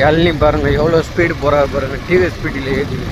இளநீ பாருங்க எவ்வளோ ஸ்பீடு போகிறா பாருங்க டிவி ஸ்பீடில் ஏற்றிங்க